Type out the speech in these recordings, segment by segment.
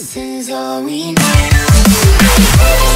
This is all we know.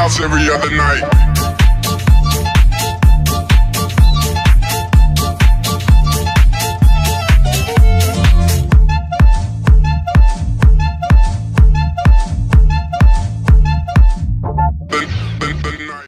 Every other night.